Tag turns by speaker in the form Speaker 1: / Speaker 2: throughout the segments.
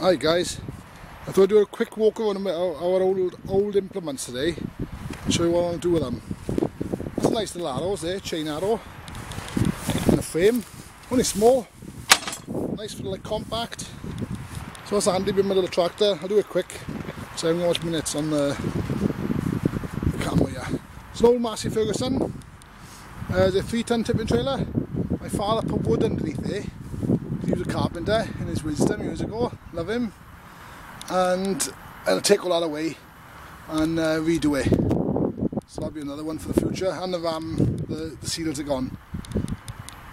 Speaker 1: Hi guys, I thought I'd do a quick walk around our, old old implements today show you what I'm going to do with them. It's a nice little arrows there, chain arrow in a frame, only small, nice little like compact. So it's handy with my little tractor. I'll do it quick, so I haven't got much minutes on the, camera. It's an old Massey Ferguson, uh, the 3 ton tipping trailer. My father put wood underneath there he was a carpenter in his wisdom years ago. Love him. And I'll take all that away and uh, redo it. So that'll be another one for the future. And the ram, the, the seals are gone.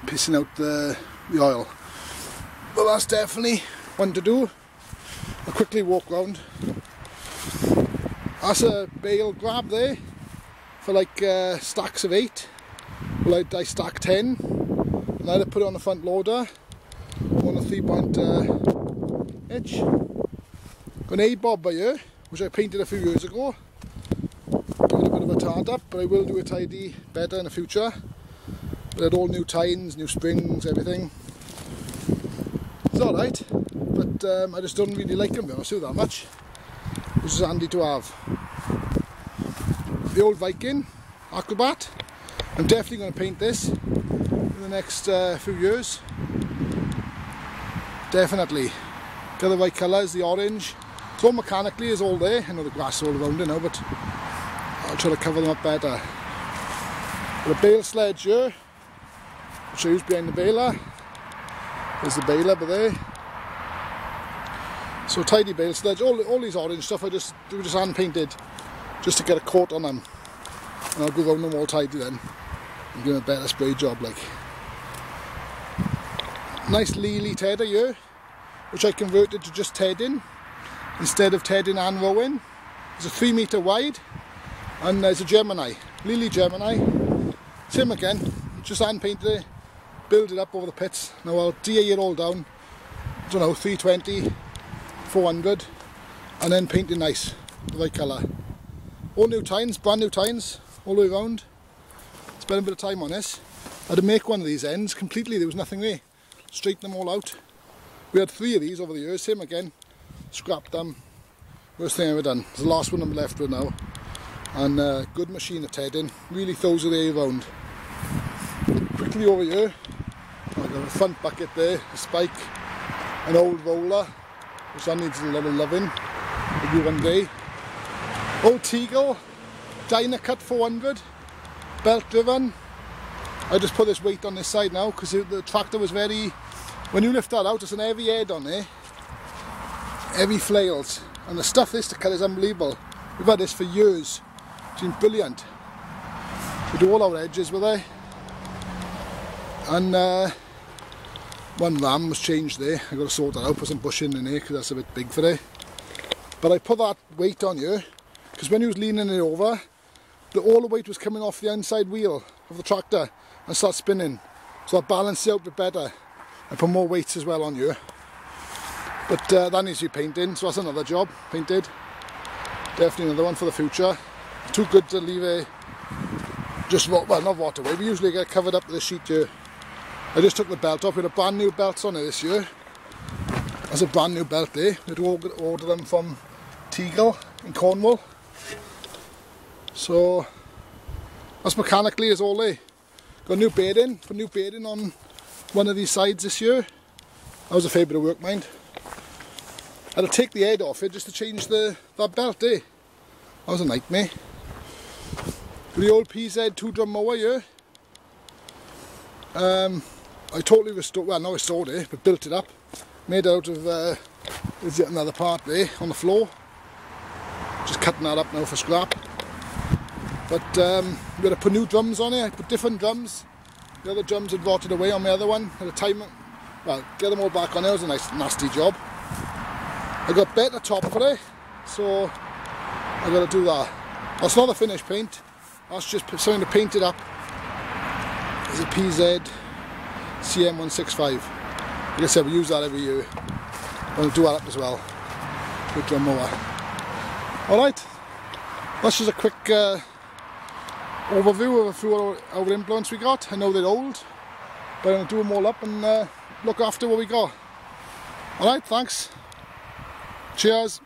Speaker 1: Pissing out the, the oil. But that's definitely one to do. I'll quickly walk round. That's a bale grab there for like uh, stacks of eight. Well, I, I stack ten. And I put it on the front loader point uh, edge. Got an Haybob by here, which I painted a few years ago. A bit of a tart up, but I will do a tidy better in the future. But had all new tines, new springs, everything. It's alright, but um, I just don't really like them, I do that much. Which is handy to have. The old Vicon, Acrobat. I'm definitely going to paint this in the next uh, few years definitely. Got the right colours, the orange. All mechanically is all there. I know the grass all around it now, but I'll try to cover them up better. Got a bale sledge here, use behind the baler. There's the baler over there. So tidy bale sledge. All, all these orange stuff I just do just hand painted, just to get a coat on them. And I'll go around them all tidy then, and give them a better spray job like nice Lely tedder here, which I converted to just tedding instead of tedding and rowing. It's a three metre wide and there's a Gemini, Lely Gemini. Same again, just hand painted it, build it up over the pits. Now I'll DA it all down, I don't know, 320, 400 and then paint it nice, the right colour. All new tines, brand new tines, all the way around. Spent a bit of time on this. I had to make one of these ends completely, there was nothing there straighten them all out. We had three of these over the years, same again, scrapped them. Worst thing I ever done. It's the last one I'm left with now. And uh, good machine at heading, really throws it air round. Quickly over here, I've got a front bucket there, a spike, an old roller, which that needs a of loving, maybe one day. Old Teagle, Dynacut 400, belt driven, I just put this weight on this side now because the tractor was very, when you lift that out, it's an heavy head on there, heavy flails, and the stuff this to cut is unbelievable. We've had this for years, it's been brilliant. We do all our edges with it, and uh, one ram was changed there, I've got to sort that out, put some bushing in there because that's a bit big for it. But I put that weight on here, because when he was leaning it over, the, all the weight was coming off the inside wheel of the tractor and start spinning. So I balance it out a bit better and put more weight as well on you. But uh, that needs to be painted, so that's another job, painted. Definitely another one for the future. Too good to leave it just, well not water away, we usually get covered up with a sheet here. I just took the belt off, with a brand new belts on it this year. That's a brand new belt there, we had to order them from Teagle in Cornwall. So that's mechanically is all there. Got new bedding, put new bedding on one of these sides this year. That was a fair bit of work, mind. I had to take the head off it just to change the that belt, eh? That was a nightmare. The old PZ two drum mower here. Um, I totally restored, well not restored it, but built it up. Made out of, uh, there's yet another part there on the floor. Just cutting that up now for scrap. But um, we got to put new drums on it. Put different drums. The other drums had rotted away on the other one. At the time, well, get them all back on. It was a nice, nasty job. I got better top for it, so I got to do that. That's not a finished paint. That's just something to paint it up. It's a PZ CM165. Like I said, we use that every year. I'm going to do that up as well with drum mower. Alright, that's just a quick uh, overview of a few of our implements we got. I know they're old, but I'm going to do them all up and uh, look after what we got. Alright, thanks. Cheers.